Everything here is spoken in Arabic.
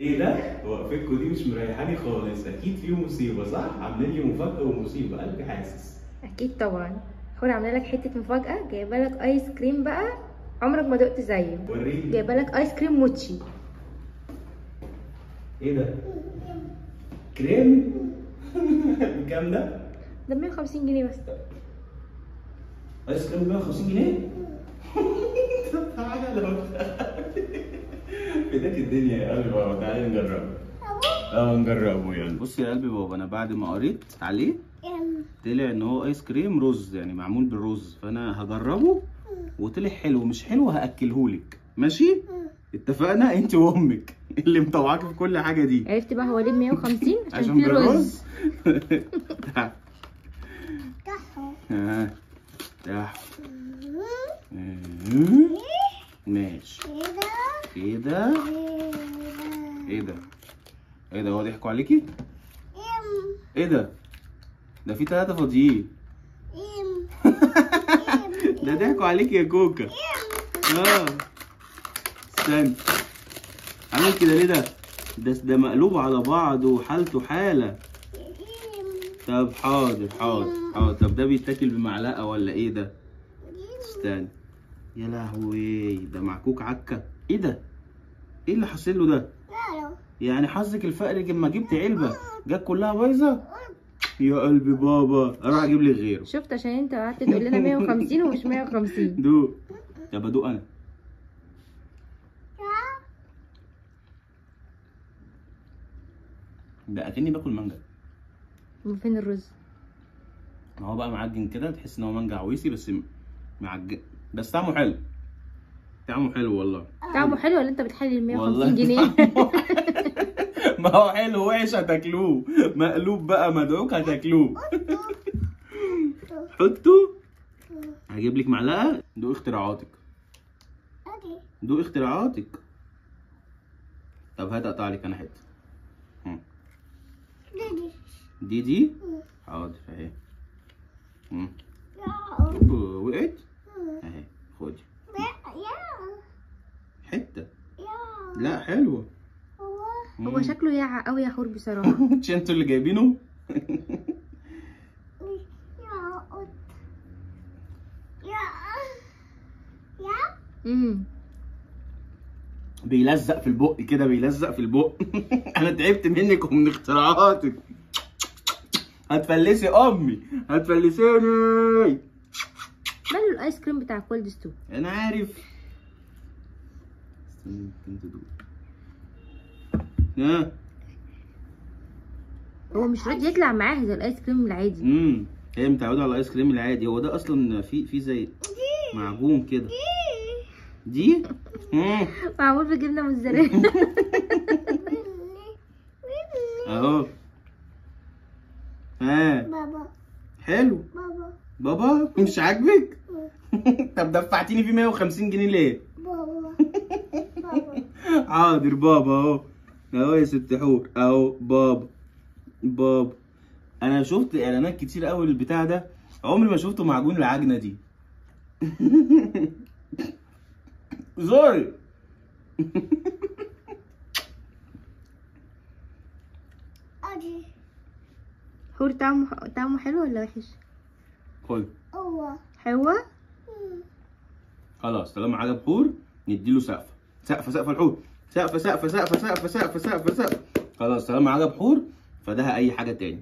إيه ده؟ وقفتكوا دي مش مريحاني خالص أكيد في مصيبة صح؟ عاملين لي مفاجأة ومصيبة قلبي حاسس أكيد طبعا حور عاملة لك حتة مفاجأة جايبة لك آيس كريم بقى عمرك ما دقت زيه وريني جايبة لك آيس كريم موتشي إيه ده؟ كريم؟ بكام ده؟ ده 150 جنيه بس آيس كريم ب 150 جنيه؟ طب تعالى فداك الدنيا يا قلبي بابا. تعالى نجربه. آه نجربه يلا بص يا قلبي بابا أنا بعد ما قريت عليه طلع إن هو ايس كريم رز يعني معمول بالرز فأنا هجربه وطلع حلو. مش حلو هأكلهولك. ماشي؟ اتفقنا؟ أنت وأمك اللي مطوعاكي في كل حاجة دي. عرفت بقى هو ليه 150 عشان عشان فيه رز تعال. مم. ماشي. إيه ده؟ إيه ده؟ إيه ده؟ هو ضحكوا عليكي؟ إيه ده؟ ده في ثلاثة فاضيين. ده ضحكوا عليكي يا كوكا. آه. استنى. عامل كده ليه ده؟ ده ده مقلوب على بعض وحالته حالة. طب حاضر حاضر حاضر. طب ده بيتاكل بمعلقة ولا إيه ده؟ استنى. يا لهوي ده معكوك عكة إيه ده؟ إيه اللي حاصل له ده؟ يعني حظك الفقري لما جبت علبة جت كلها بايظة؟ يا قلبي بابا أروح أجيب لي غيره. شفت عشان أنت قعدت تقول لنا 150 ومش 150 دوق طب ادوق أنا. ده أكني باكل مانجا. فين الرز؟ ما هو بقى معجن كده تحس إن هو مانجا عويسي بس معجن بس طعمه حلو. طعمه حلو والله. طعمه حلو. ولا انت بتحلل والله 150 جنيه ما هو حلو وحش هتاكلوه. مقلوب بقى مدعوك هتاكلوه. حطه. هجيب لك معلقة. دوق اختراعاتك. دوق اختراعاتك. طب هات اقطع لك أنا حتة. هم. دي دي. حاضر أهي. وقعت؟ أهي خدي. حتة. لا حلوة. هو شكله ياعة قوي يا حور بصراحة. مش أنتوا اللي جايبينه؟ امم بيلزق في البق كده بيلزق في البق. أنا تعبت منك ومن اختراعاتك. هتفلسي أمي. هتفلسيني. ماله الآيس كريم بتاع Cold Stone؟ أنا عارف. ها؟ هو مش راضي يطلع معاه زي الآيس كريم العادي. امم هي متعودة على الآيس كريم العادي. هو ده أصلا في في زي معجون كده. دي. معمول بجبنة موتزاريلا. أهو. ها. بابا. حلو. بابا. بابا مش عاجبك؟ طب دفعتيني فيه 150 جنيه ليه؟ بابا حاضر بابا أهو. اهو يا ست حور أهو بابا بابا أنا شفت إعلانات كتير قوي للبتاع ده. عمري ما شفته معجون العجنة دي. زوري أجي حور طعمه طعمه حلو ولا وحش؟ خد هو حلوة؟ خلاص طالما عجب حور نديله سقفه سقفه سقفه الحور سقفه سقفه سقفه سقفه سقفه سقفه سقفه خلاص طالما عجب حور فده أي حاجة تاني.